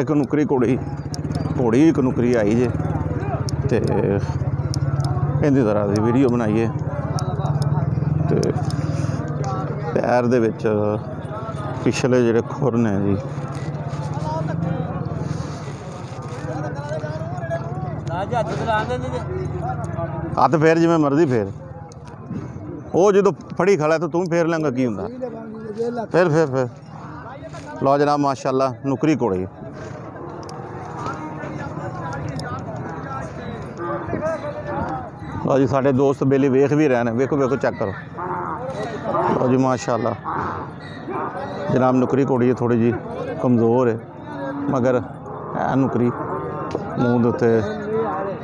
ਇੱਕ ਨੁਕਰੀ ਘੋੜੀ ਘੋੜੀ ਇੱਕ ਨੁਕਰੀ ਆਈ ਜੇ ਤੇ ਇਹਦੀ ਤਰ੍ਹਾਂ ਦੀ ਵੀਡੀਓ ਬਣਾਈਏ ਤੇ ਪੈਰ ਦੇ ਵਿੱਚ ਪਿਛਲੇ ਜਿਹੜੇ ਖੁਰ ਨੇ ਜੀ। ਹੱਥ ਫੇਰ ਜਿਵੇਂ ਮਰਜ਼ੀ ਫੇਰ। ਉਹ ਜਦੋਂ ਫੜੀ ਖੜਾ ਤਾਂ ਤੂੰ ਫੇਰ ਲੈਂਗਾ ਕੀ ਹੁੰਦਾ? ਫਿਰ ਫਿਰ ਫਿਰ ਲਓ ਜਨਾਬ ਮਾਸ਼ਾਅੱਲਾ ਨੁਕਰੀ ਕੋੜੀ ਲਓ ਜੀ ਸਾਡੇ ਦੋਸਤ ਬੇਲੀ ਵੇਖ ਵੀ ਰਹੇ ਨੇ। ਵੇਖੋ ਵੇਖੋ ਚੈੱਕ ਕਰੋ। ਲਓ ਜੀ ਮਾਸ਼ਾਅੱਲਾ। ਜਨਾਬ ਨੁਕਰੀ ਕੋੜੀ ਹੈ ਥੋੜੀ ਜੀ ਕਮਜ਼ੋਰ ਹੈ। ਮਗਰ ਹੈ ਨੁਕਰੀ। ਮੂੰਹ ਦੇ ਉੱਤੇ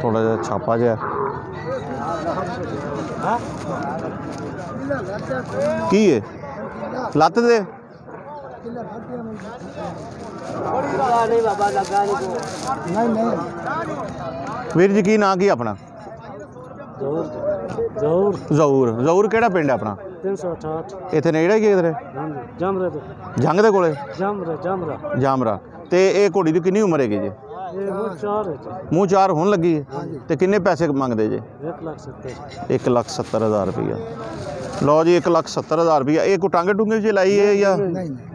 ਥੋੜਾ ਜਿਹਾ ਛਾਪਾ ਜਿਹਾ। ਕੀ ਹੈ? ਲੱਤ ਦੇ? ਨਹੀਂ ਨਹੀਂ। ਵੀਰ ਜੀ ਕੀ ਨਾਂ ਕੀ ਆਪਣਾ? ਜ਼ੋਰ ਜ਼ੋਰ ਜ਼ਹੂਰ ਜ਼ਹੂਰ ਕਿਹੜਾ ਪਿੰਡ ਹੈ ਆਪਣਾ? 368 ਇੱਥੇ ਨੇੜੇ ਹੀ ਕਿਧਰੇ? ਜਮਰੇ ਤੋਂ। ਜੰਗ ਦੇ ਕੋਲੇ? ਜਮਰਾ ਜਮਰਾ। ਜਾਮਰਾ। ਤੇ ਇਹ ਘੋੜੀ ਦੀ ਕਿੰਨੀ ਉਮਰ ਹੈਗੀ ਜੀ? ਮੂੰਹ ਚਾਰ ਹੋਣ ਲੱਗੀ ਹੈ? ਤੇ ਕਿੰਨੇ ਪੈਸੇ ਮੰਗਦੇ ਜੀ? 1 ਲੱਖ 70 1 ਲੱਖ 70 ਹਜ਼ਾਰ ਰੁਪਈਆ। ਲਓ ਜੀ 1 ਲੱਖ 70 ਹਜ਼ਾਰ ਰੁਪਈਆ। ਇਹ ਕੋ ਟਾਂਗੇ ਟੁੰਗੇ ਚ ਲਾਈ ਹੈ ਜਾਂ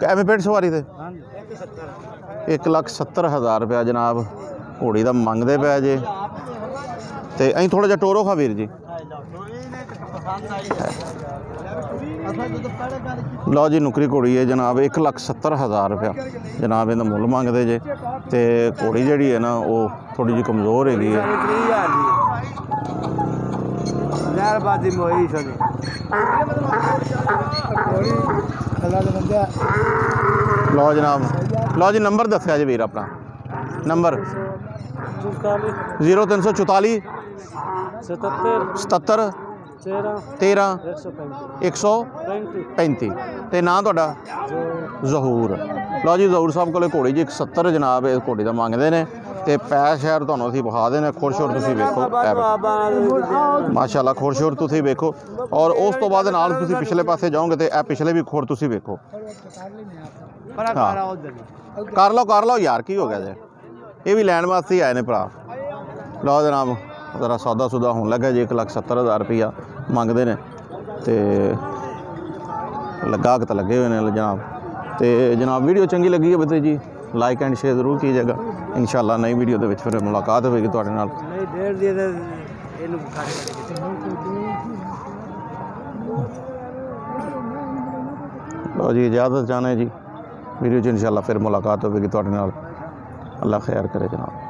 ਐਵੇਂ ਪੇਟ ਸਵਾਰੀ ਤੇ? ਹਾਂਜੀ। 1 ਲੱਖ 70 ਹਜ਼ਾਰ ਰੁਪਇਆ ਜਨਾਬ। ਘੋੜੀ ਦਾ ਮੰਗਦੇ ਪਿਆ ਜੇ। ਤੇ ਅਸੀਂ ਥੋੜਾ ਜਿਹਾ ਟੋਰੋ ਖਾ ਵੀਰ ਜੀ। ਲਓ ਜੀ ਨੁਕਰੀ ਘੋੜੀ ਹੈ ਜਨਾਬ 1 ਲੱਖ 70 ਹਜ਼ਾਰ ਰੁਪਇਆ। ਜਨਾਬ ਇਹਦਾ ਮੁੱਲ ਮੰਗਦੇ ਜੇ। ਤੇ ਘੋੜੀ ਜਿਹੜੀ ਹੈ ਨਾ ਉਹ ਥੋੜੀ ਜਿਹੀ ਕਮਜ਼ੋਰ ਹੈਗੀ ਹੈ। ਮਿਹਰਬਾਨੀ ਮੋਈ ਸੋਨੀ। ਕੋਈ ਅੱਲਾ ਦੇ ਬੰਦਾ ਲਓ ਜਨਾਬ ਲਓ ਜੀ ਨੰਬਰ ਦੱਸਿਆ ਜੀ ਵੀਰ ਆਪਣਾ। ਨੰਬਰ? 44 0344 77 77 13 13 135 135 ਤੇ ਨਾਂ ਤੁਹਾਡਾ? ਜ਼ਹੂਰ। ਲਓ ਜੀ ਜ਼ਹੂਰ ਸਾਹਿਬ ਕੋਲੇ ਘੋੜੀ ਜੀ 170 ਜਨਾਬ ਇਹ ਘੋੜੀ ਦਾ ਮੰਗਦੇ ਨੇ ਤੇ ਪੈ ਸ਼ਹਿਰ ਤੁਹਾਨੂੰ ਅਸੀਂ ਵਿਖਾ ਦੇਣੇ ਖੁਰਸ਼ੋਰ ਤੁਸੀਂ ਵੇਖੋ। ਮਾਸ਼ਾਅੱਲਾ ਖੁਰਸ਼ੋਰ ਤੁਸੀਂ ਵੇਖੋ। ਔਰ ਉਸ ਤੋਂ ਬਾਅਦ ਨਾਲ ਤੁਸੀਂ ਪਿਛਲੇ ਪਾਸੇ ਜਾਓਗੇ ਤੇ ਇਹ ਪਿਛਲੇ ਵੀ ਖੁਰ ਤੁਸੀਂ ਵੇਖੋ। ਕਰ ਲਓ ਕਰ ਲਓ ਯਾਰ ਕੀ ਹੋ ਗਿਆ ਜੇ? ਇਹ ਵੀ ਲੈਣ ਵਾਸਤੇ ਹੀ ਆਏ ਨੇ ਭਰਾ। ਲਓ ਜਨਾਬ ਜ਼ਰਾ ਸੌਦਾ ਸੁਦਾ ਹੋਣ ਲੱਗਾ ਜੀ 1,70,000 ਰੁਪਈਆ ਮੰਗਦੇ ਨੇ। ਤੇ ਲੱਗਾ ਤਾਂ ਲੱਗੇ ਹੋਏ ਨੇ ਜਨਾਬ। ਤੇ ਜਨਾਬ ਵੀਡੀਓ ਚੰਗੀ ਲੱਗੀ ਹੈ ਬਤੇ ਜੀ ਲਾਈਕ ਐਂਡ ਸ਼ੇਅਰ ਜ਼ਰੂਰ ਕੀਜੇਗਾ। ਇਨਸ਼ਾਅੱਲਾ ਨਈ ਵੀਡੀਓ ਦੇ ਵਿੱਚ ਫਿਰ ਮੁਲਾਕਾਤ ਹੋਵੇਗੀ ਤੁਹਾਡੇ ਨਾਲ। ਨਹੀਂ ਡੇਢ ਦੀ ਤੇ ਇਹਨੂੰ ਖਾਣੇ ਲਓ ਜੀ ਇਜਾਜ਼ਤ ਚਾਹਨੇ ਜੀ। ਵੀਡੀਓ 'ਚ ਇਨਸ਼ਾਅੱਲਾ ਫਿਰ ਮੁਲਾਕਾਤ ਹੋਵੇਗੀ ਤੁਹਾਡੇ ਨਾਲ। ਅੱਲਾ ਖੈਰ ਕਰੇ ਜਨਾਬ।